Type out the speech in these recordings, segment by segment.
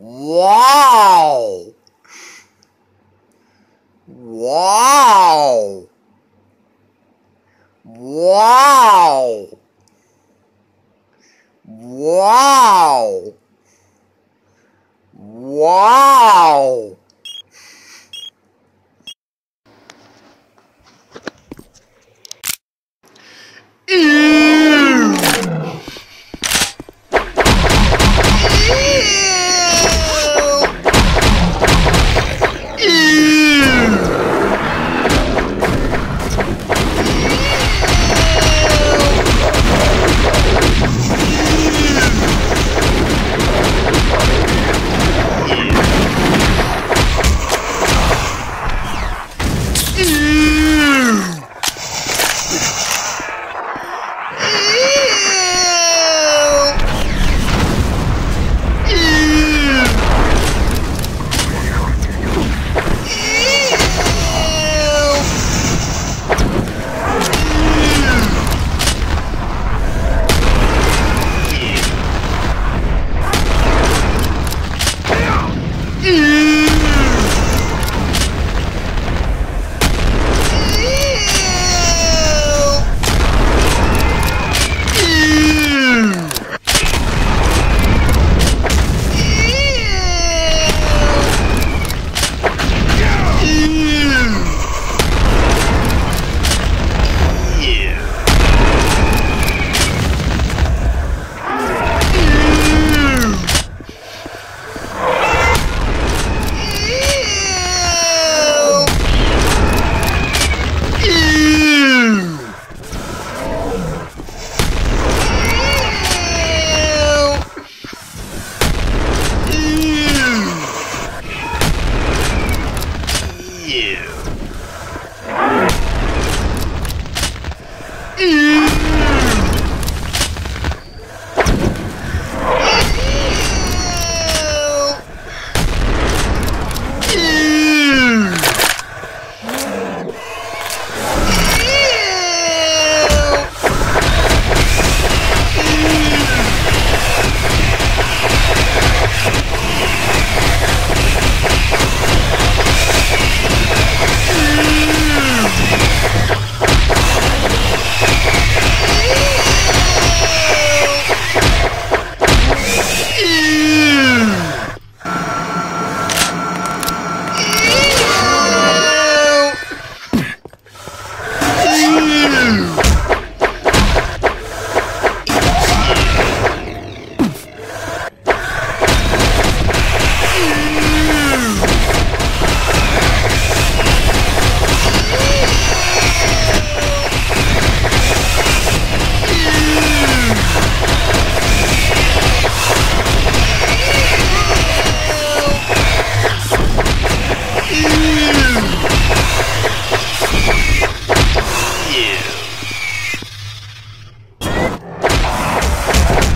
Wow! Wow! Wow! Wow!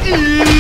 E...